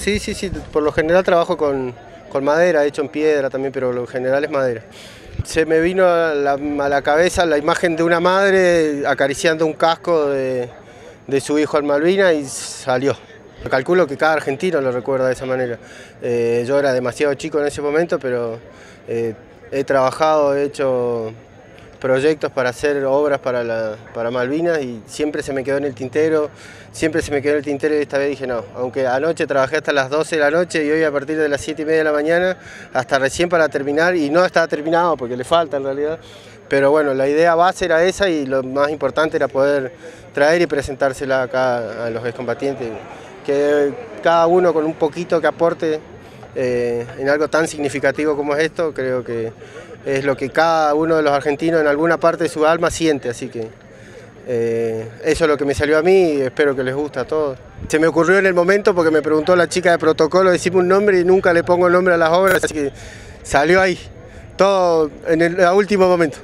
Sí, sí, sí, por lo general trabajo con, madera, hecho en piedra también, pero lo general es madera. Se me vino a la, cabeza la imagen de una madre acariciando un casco de, su hijo al Malvina y salió. Calculo que cada argentino lo recuerda de esa manera. Eh, yo era demasiado chico en ese momento, pero eh, he trabajado, he hecho proyectos para hacer obras para, para Malvinas y siempre se me quedó en el tintero, siempre se me quedó en el tintero y esta vez dije no, aunque anoche trabajé hasta las 12 de la noche y hoy a partir de las 7 y media de la mañana hasta recién para terminar y no estaba terminado porque le falta en realidad, pero bueno, la idea base era esa y lo más importante era poder traer y presentársela acá a los excombatientes, que cada uno con un poquito que aporte eh, en algo tan significativo como es esto, creo que es lo que cada uno de los argentinos en alguna parte de su alma siente, así que eh, eso es lo que me salió a mí y espero que les guste a todos. Se me ocurrió en el momento porque me preguntó la chica de protocolo, decime un nombre y nunca le pongo el nombre a las obras, así que salió ahí, todo en el último momento.